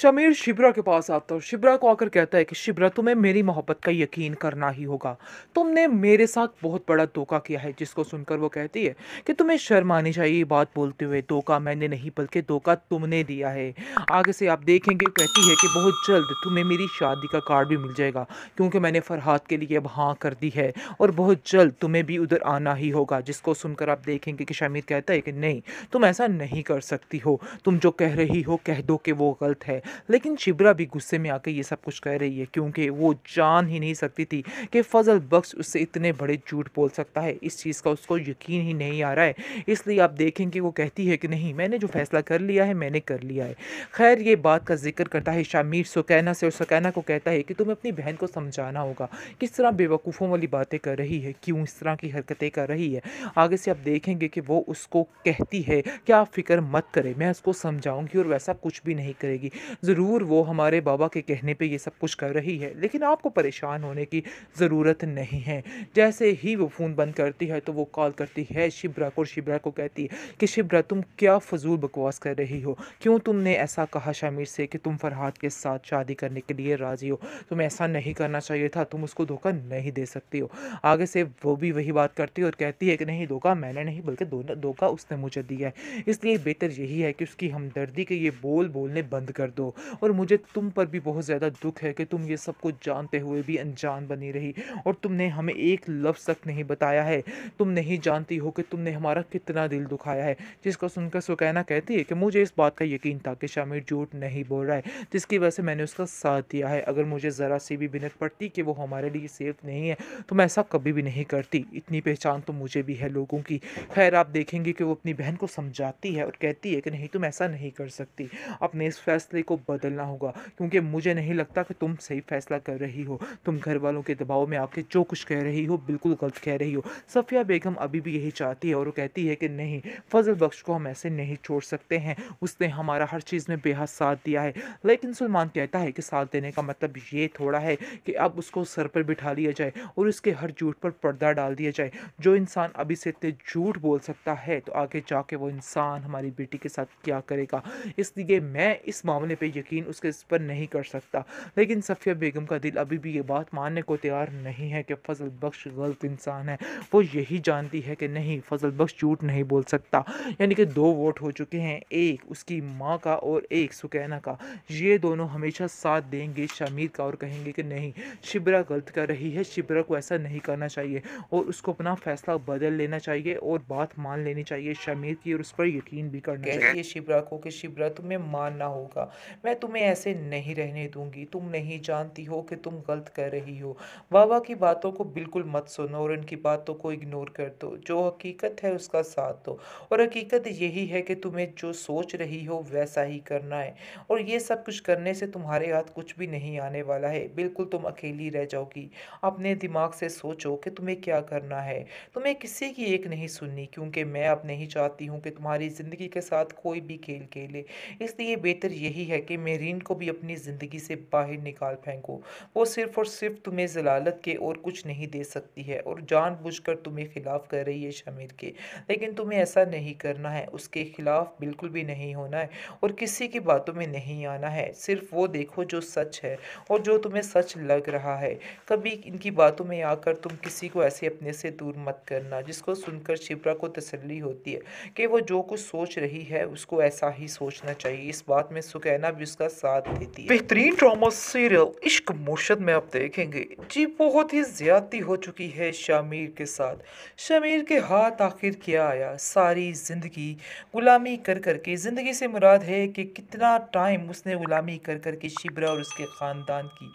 शमीर शिब्रा के पास आता है। शिब्रा को आकर कहता है कि, शिब्रा, तुम्हें मेरी मोहब्बत का यकीन करना ही होगा। तुमने मेरे साथ बहुत बड़ा धोखा किया है। जिसको सुनकर वो कहती है कि, तुम्हें शर्म आनी चाहिए ये बात बोलते हुए। धोखा मैंने नहीं, बल्कि धोखा तुमने दिया है। आगे से आप देखेंगे, कहती है कि, बहुत जल्द तुम्हें मेरी शादी का कार्ड भी मिल जाएगा, क्योंकि मैंने फरहाद के लिए अब हाँ कर दी है और बहुत जल्द तुम्हें भी उधर आना ही होगा। जिसको सुनकर आप देखेंगे कि शमीर कहता है कि, नहीं, तुम ऐसा नहीं कर सकती हो। तुम जो कह रही हो, कह दो कि वो गलत है। लेकिन शिबरा भी गुस्से में आकर ये सब कुछ कह रही है, क्योंकि वो जान ही नहीं सकती थी कि फजल बख्श उससे इतने बड़े झूठ बोल सकता है। इस चीज़ का उसको यकीन ही नहीं आ रहा है। इसलिए आप देखेंगे वो कहती है कि नहीं, मैंने जो फैसला कर लिया है, मैंने कर लिया है। खैर, ये बात का ज़िक्र करता है शामिर सुकैना से और सुकैना को कहता है कि तुम्हें अपनी बहन को समझाना होगा, किस तरह बेवकूफ़ों वाली बातें कर रही है, क्यों इस तरह की हरकतें कर रही है। आगे से आप देखेंगे कि वो उसको कहती है कि आप फ़िक्र मत करें, मैं उसको समझाऊँगी और वैसा कुछ भी नहीं करेगी। ज़रूर वो हमारे बाबा के कहने पे ये सब कुछ कर रही है, लेकिन आपको परेशान होने की ज़रूरत नहीं है। जैसे ही वो फ़ोन बंद करती है तो वो कॉल करती है, शिब्रा को शिब्रा को कहती है कि, शिब्रा, तुम क्या फजूल बकवास कर रही हो? क्यों तुमने ऐसा कहा शामिर से कि तुम फरहाद के साथ शादी करने के लिए राज़ी हो? तुम्हें ऐसा नहीं करना चाहिए था, तुम उसको धोखा नहीं दे सकती हो। आगे से वो भी वही बात करती है और कहती है कि, नहीं, धोखा मैंने नहीं, बल्कि धोखा उसने मुझे दिया है। इसलिए बेहतर यही है कि उसकी हमदर्दी के ये बोल बोलने बंद कर दो। और मुझे तुम पर भी बहुत ज़्यादा दुख है कि तुम ये सब कुछ जानते हुए भी अनजान बनी रही और तुमने हमें एक लफ्ज़ तक नहीं बताया है। तुम नहीं जानती हो कि तुमने हमारा कितना दिल दुखाया है, जिसको सुनकर सुकैना कहती है कि मुझे इस बात का यकीन था कि शामिर झूठ नहीं बोल रहा है, जिसकी वजह से मैंने उसका साथ दिया है। अगर मुझे ज़रा सी भी बिनत पड़ती कि वो हमारे लिए सेफ़ नहीं है तो मैं ऐसा कभी भी नहीं करती। इतनी पहचान तो मुझे भी है लोगों की। खैर, आप देखेंगे कि वो अपनी बहन को समझाती है और कहती है कि नहीं, तुम ऐसा नहीं कर सकती। अपने इस फैसले को बदलना होगा। क्योंकि मुझे नहीं लगता कि तुम सही फैसला कर रही हो। तुम घर वालों के दबाव में आके जो कुछ कह रही हो, बिल्कुल गलत कह रही हो। सफ़िया बेगम अभी भी यही चाहती है और वो कहती है कि नहीं, फजल बख्श को हम ऐसे नहीं छोड़ सकते हैं। उसने हमारा हर चीज़ में बेहद साथ दिया है। लेकिन सलमान कहता है कि साथ देने का मतलब ये थोड़ा है कि अब उसको सर पर बिठा लिया जाए और उसके हर झूठ पर पर्दा डाल दिया जाए। जो इंसान अभी से इतने झूठ बोल सकता है तो आगे जाके वो इंसान हमारी बेटी के साथ क्या करेगा? इसलिए मैं इस मामले पे यकीन उसके इस पर नहीं कर सकता। लेकिन सफ़िया बेगम का दिल अभी भी ये बात मानने को तैयार नहीं है कि फजल बख्श गलत इंसान है। वो यही जानती है कि नहीं फजल बख्श झूठ नहीं बोल सकता। यानी कि दो वोट हो चुके हैं एक उसकी माँ का और एक सुकैना का। ये दोनों हमेशा साथ देंगे शमीर का और कहेंगे कि नहीं शिबरा गलत कर रही है शिबरा को ऐसा नहीं करना चाहिए। और उसको अपना फैसला बदल लेना चाहिए और बात मान लेनी चाहिए शमीर की और उस पर यकीन भी करना चाहिए। शिबरा को कि शिबरा तुम्हें मानना होगा। मैं तुम्हें ऐसे नहीं रहने दूँगी। तुम नहीं जानती हो कि तुम गलत कर रही हो। बाबा की बातों को बिल्कुल मत सुनो और उनकी बातों को इग्नोर कर दो। जो हकीकत है उसका साथ दो। और हकीकत यही है कि तुम्हें जो सोच रही हो वैसा ही करना है। और ये सब कुछ करने से तुम्हारे हाथ कुछ भी नहीं आने वाला है। बिल्कुल तुम अकेली रह जाओगी। अपने दिमाग से सोचो कि तुम्हें क्या करना है। तुम्हें किसी की एक नहीं सुननी, क्योंकि मैं अब नहीं चाहती हूँ कि तुम्हारी ज़िंदगी के साथ कोई भी खेल खेले। इसलिए बेहतर यही है कि मेरीन को भी अपनी ज़िंदगी से बाहर निकाल फेंको। वो सिर्फ़ और सिर्फ़ तुम्हें जलालत के और कुछ नहीं दे सकती है और जानबूझकर तुम्हें खिलाफ कर रही है शमीर के। लेकिन तुम्हें ऐसा नहीं करना है, उसके खिलाफ बिल्कुल भी नहीं होना है और किसी की बातों में नहीं आना है। सिर्फ़ वो देखो जो सच है और जो तुम्हें सच लग रहा है। कभी इनकी बातों में आकर तुम किसी को ऐसे अपने से दूर मत करना, जिसको सुनकर शिप्रा को तसल्ली होती है कि वो जो कुछ सोच रही है, उसको ऐसा ही सोचना चाहिए। इस बात में सुकैना भी उसका साथ देती है। बेहतरीन ड्रामा सीरियल इश्क मुर्शद में आप देखेंगे। जी, बहुत ही ज्यादती हो चुकी है शामिर के साथ। शमीर के हाथ आखिर क्या आया? सारी ज़िंदगी गुलामी कर कर के ज़िंदगी से मुराद है कि कितना टाइम उसने गुलामी कर कर के शिबरा और उसके ख़ानदान की।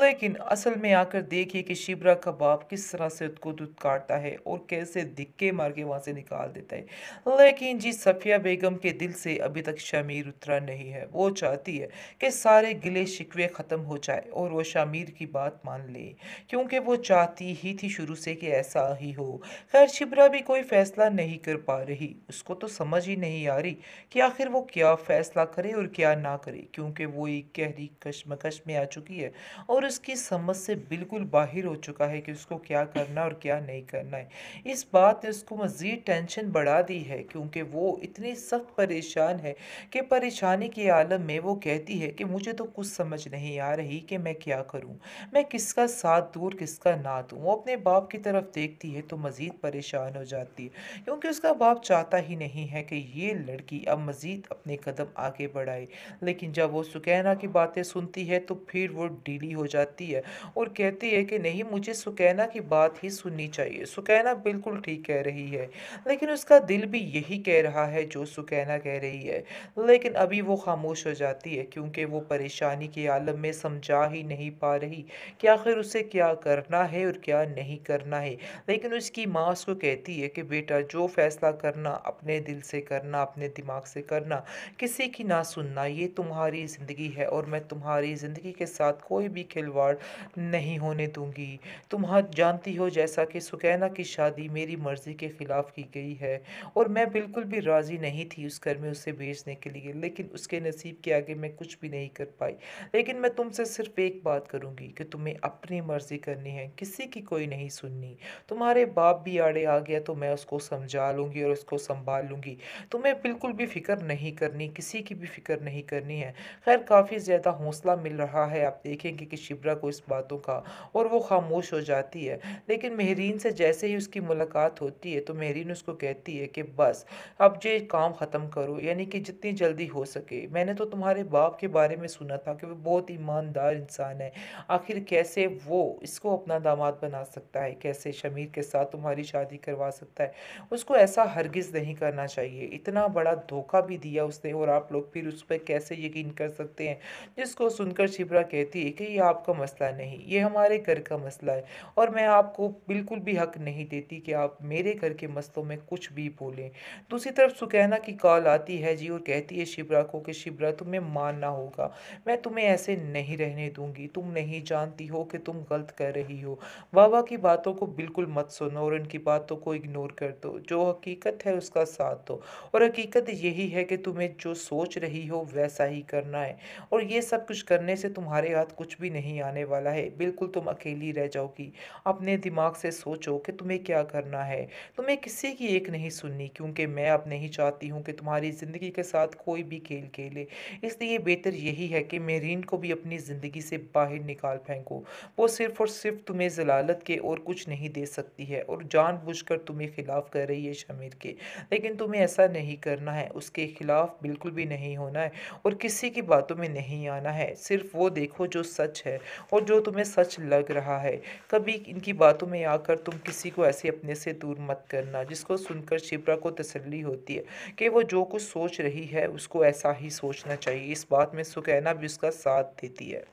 लेकिन असल में आकर देखिए कि शिबरा का बाप किस तरह से उसको दूध काटता है और कैसे धिक्के मार के वहाँ से निकाल देता है। लेकिन जी, सफ़िया बेगम के दिल से अभी तक शमीर उतरा नहीं है। वो चाहती है कि सारे गिले शिकवे ख़त्म हो जाए और वो शामिर की बात मान ले। क्योंकि वो चाहती ही थी शुरू से कि ऐसा ही हो। खैर, शिबरा भी कोई फ़ैसला नहीं कर पा रही। उसको तो समझ ही नहीं आ रही कि आखिर वो क्या फ़ैसला करे और क्या ना करे, क्योंकि वो एक गहरी कश्मकश में आ चुकी है और उसकी समझ से बिल्कुल बाहर हो चुका है कि उसको क्या करना और क्या नहीं करना है। इस बात ने उसको मज़ीद टेंशन बढ़ा दी है, क्योंकि वो इतनी सख्त परेशान है कि परेशानी के आलम में जाने वो कहती है कि मुझे तो कुछ समझ नहीं आ रही कि मैं क्या करूँ। मैं किसका साथ दूर किसका ना दूँ? वो अपने बाप की तरफ़ देखती है तो मज़ीद परेशान हो जाती है, क्योंकि उसका बाप चाहता ही नहीं है कि ये लड़की अब मज़ीद अपने कदम आगे बढ़ाए। लेकिन जब वो सुकैना की बातें सुनती है तो फिर वो ढीली हो जाती है और कहती है कि नहीं, मुझे सुकैना की बात ही सुननी चाहिए। सुकैना बिल्कुल ठीक कह रही है, लेकिन उसका दिल भी यही कह रहा है जो सुकैना कह रही है। लेकिन अभी वो खामोश हो जाती है, क्योंकि वो परेशानी के आलम में समझा ही नहीं पा रही कि आखिर उसे क्या करना है और क्या नहीं करना है। लेकिन उसकी माँ उसको कहती है कि, बेटा, जो फैसला करना, अपने दिल से करना, अपने दिमाग से करना, किसी की ना सुनना, ये तुम्हारी ज़िंदगी है और मैं तुम्हारी ज़िंदगी के साथ कोई भी खिलवाड़ नहीं होने दूँगी। तुम जानती हो जैसा कि सुकैना की शादी मेरी मर्ज़ी के ख़िलाफ़ की गई है और मैं बिल्कुल भी राज़ी नहीं थी उस घर में उसे भेजने के लिए। लेकिन उसके नसीब के आगे मैं कुछ भी नहीं कर पाई। लेकिन मैं तुमसे सिर्फ़ एक बात करूँगी कि तुम्हें अपनी मर्ज़ी करनी है, किसी की कोई नहीं सुननी। तुम्हारे बाप भी आड़े आ गया तो मैं उसको समझा लूँगी और उसको संभाल लूँगी। तुम्हें बिल्कुल भी फ़िक्र नहीं करनी, किसी की भी फ़िक्र नहीं करनी है। खैर, काफ़ी ज़्यादा हौसला मिल रहा है, आप देखेंगे कि शिबरा को इस बातों का और वो खामोश हो जाती है। लेकिन मेहरीन से जैसे ही उसकी मुलाकात होती है तो मेहरीन उसको कहती है कि बस, अब ये काम ख़त्म करो, यानी कि जितनी जल्दी हो सके। मैंने तो तुम्हारे बाप के बारे में सुना था कि वो बहुत ईमानदार इंसान है। आखिर कैसे वो इसको अपना दामाद बना सकता है? कैसे शमीर के साथ तुम्हारी शादी करवा सकता है? उसको ऐसा हरगिज़ नहीं करना चाहिए। इतना बड़ा धोखा भी दिया उसने और आप लोग फिर उस पर कैसे यकीन कर सकते हैं? जिसको सुनकर शिबरा कहती है कि ये आपका मसला नहीं, ये हमारे घर का मसला है और मैं आपको बिल्कुल भी हक नहीं देती कि आप मेरे घर के मसलों में कुछ भी बोलें। दूसरी तरफ़ सुकैना की कॉल आती है जी और कहती है शिबरा को कि शिबरा तुम्हें मानना होगा। मैं तुम्हें ऐसे नहीं रहने दूँगी। तुम नहीं जानती हो कि तुम गलत कर रही हो। बाबा की बातों को बिल्कुल मत सुनो और उनकी बातों को इग्नोर कर दो। जो हकीकत है, उसका साथ दो। और हकीकत यही है कि तुम्हें जो सोच रही हो, वैसा ही करना है। और ये सब कुछ करने से तुम्हारे हाथ कुछ भी नहीं आने वाला है। बिल्कुल तुम अकेली रह जाओगी। अपने दिमाग से सोचो कि तुम्हें क्या करना है। तुम्हें किसी की एक नहीं सुननी, क्योंकि मैं अब नहीं चाहती हूँ कि तुम्हारी ज़िंदगी के साथ कोई भी खेल खेले। इसलिए बेहतर यही है कि मेरीन को भी अपनी ज़िंदगी से बाहर निकाल फेंको। वो सिर्फ़ और सिर्फ़ तुम्हें जलालत के और कुछ नहीं दे सकती है और जानबूझकर तुम्हें ख़िलाफ़ कर रही है शमीर के। लेकिन तुम्हें ऐसा नहीं करना है, उसके ख़िलाफ़ बिल्कुल भी नहीं होना है और किसी की बातों में नहीं आना है। सिर्फ़ वो देखो जो सच है और जो तुम्हें सच लग रहा है। कभी इनकी बातों में आकर तुम किसी को ऐसे अपने से दूर मत करना, जिसको सुनकर शिप्रा को तसल्ली होती है कि वो जो कुछ सोच रही है, उसको ऐसा ही सोचना चाहिए। इस बात में सुकैना भी उसका साथ देती है।